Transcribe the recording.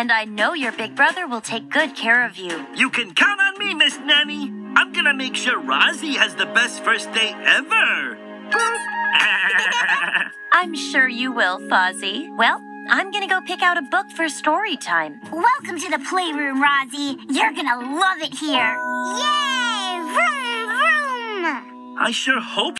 And I know your big brother will take good care of you. You can count on me, Miss Nanny. I'm gonna make sure Rosie has the best first day ever. I'm sure you will, Fozzie. Well, I'm gonna go pick out a book for story time. Welcome to the playroom, Rosie. You're gonna love it here. Yay! Vroom, vroom! I sure hope